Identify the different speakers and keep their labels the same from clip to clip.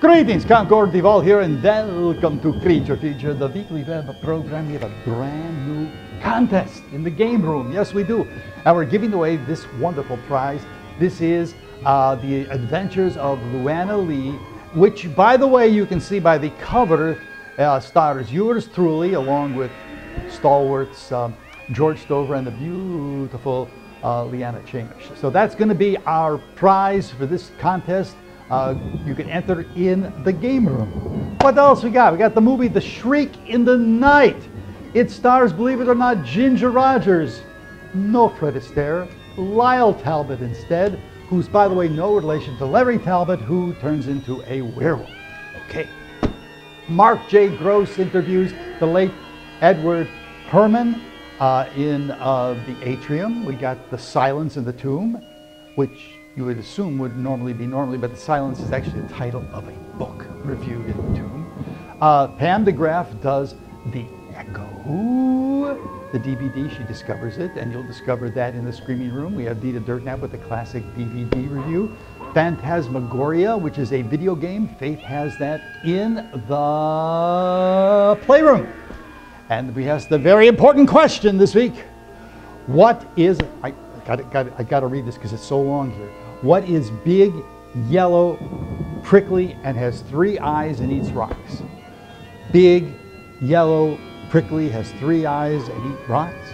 Speaker 1: Greetings, Count Gore De Vol here, and welcome to Creature Feature, the weekly web program. We have a brand new contest in the game room. Yes, we do. And we're giving away this wonderful prize. This is uh, The Adventures of Luana Lee, which, by the way, you can see by the cover, uh, stars yours truly, along with stalwarts um, George Stover and the beautiful uh, Leanna Chamish. So that's going to be our prize for this contest. Uh, you can enter in the game room. What else we got? We got the movie The Shriek in the Night. It stars, believe it or not, Ginger Rogers. No Fred Astaire. Lyle Talbot instead, who's, by the way, no relation to Larry Talbot, who turns into a werewolf. Okay. Mark J. Gross interviews the late Edward Herrmann uh, in uh, the atrium. We got The Silence in the Tomb, which you would assume would normally be normally, but The Silence is actually the title of a book reviewed in tomb. Uh, Pam DeGraff does The Echo, the DVD. She discovers it, and you'll discover that in the Screaming Room. We have Dita Dirtnap with the classic DVD review. Phantasmagoria, which is a video game. Faith has that in the playroom. And we ask the very important question this week. What is, I got got I got to read this because it's so long here. What is big, yellow, prickly, and has three eyes and eats rocks? Big, yellow, prickly, has three eyes and eats rocks?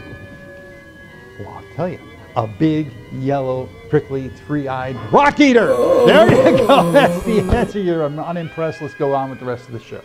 Speaker 1: Well, I'll tell you. A big, yellow, prickly, three-eyed rock eater. There you go. That's the answer. You're I'm unimpressed. Let's go on with the rest of the show.